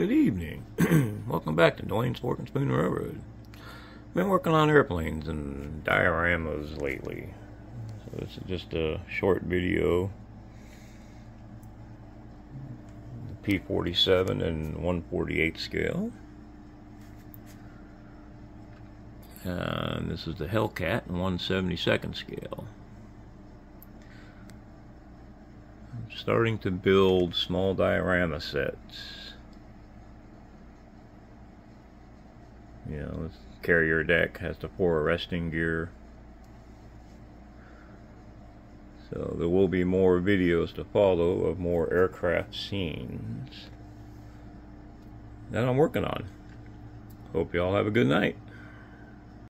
Good evening. Welcome back to Duane's Fork and Spoon Railroad. Been working on airplanes and dioramas lately. So this is just a short video. The P47 and 148 scale. And this is the Hellcat in 172nd scale. I'm starting to build small diorama sets. You know, carrier deck has the four arresting gear. So there will be more videos to follow of more aircraft scenes that I'm working on. Hope y'all have a good night.